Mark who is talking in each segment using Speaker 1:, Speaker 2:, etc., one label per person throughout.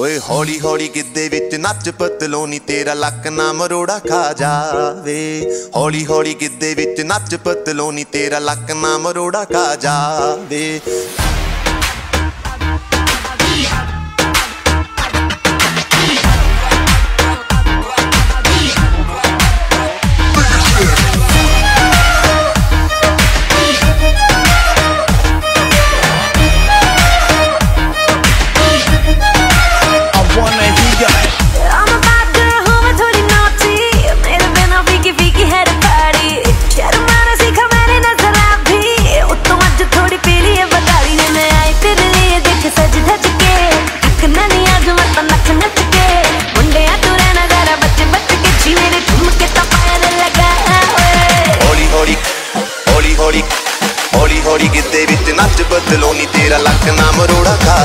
Speaker 1: ਓਏ ਹੌਲੀ ਹੌਲੀ ਗਿੱਦੇ ਵਿੱਚ ਨੱਚ ਪਤਲੋ ਨੀ ਤੇਰਾ ਲੱਕ ਨਾ ਮਰੋੜਾ ਖਾ ਜਾਵੇ। ਹੌਲੀ ਹੌਲੀ ਗਿੱਦੇ ਵਿੱਚ ਨੱਚ ਪਤਲੋ ਨੀ ਤੇਰਾ ਲੱਕ ਨਾ ਮਰੋੜਾ ਖਾ ਜਾਵੇ। ਵਿੱਚ ਨੱਚ ਬਦਲੋ ਨੀ ਤੇਰਾ ਲੱਕ ਨਾ ਮਰੋੜਾ ਖਾ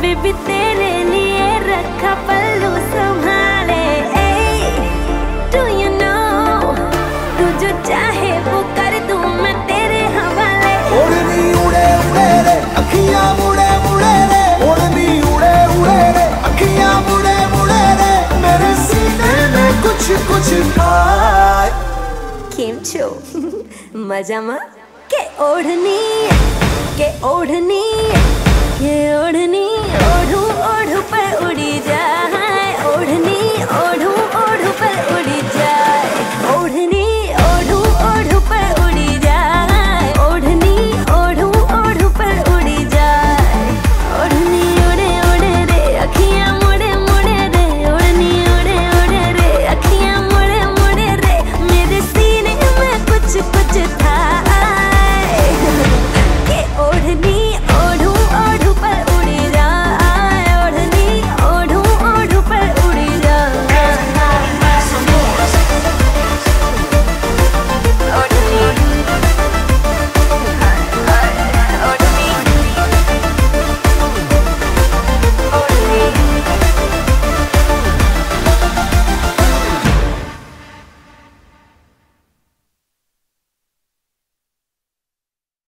Speaker 2: बेबी तेरे लिए रखा पल्लू संभाले। डू यू नो तू जो चाहे वो कर दूँ मैं तेरे हवाले।
Speaker 3: उड़े उड़े रे अखियाँ मुड़े मुड़े रे। ओढ़नी उड़े उड़े रे अखियाँ मुड़े मुड़े रे। मेरे सीने में कुछ कुछ पाए।
Speaker 2: केम छो? मज़ा मा? के ओढ़नी के ओढ़नी के ओढ़नी। पर उड़ी जा।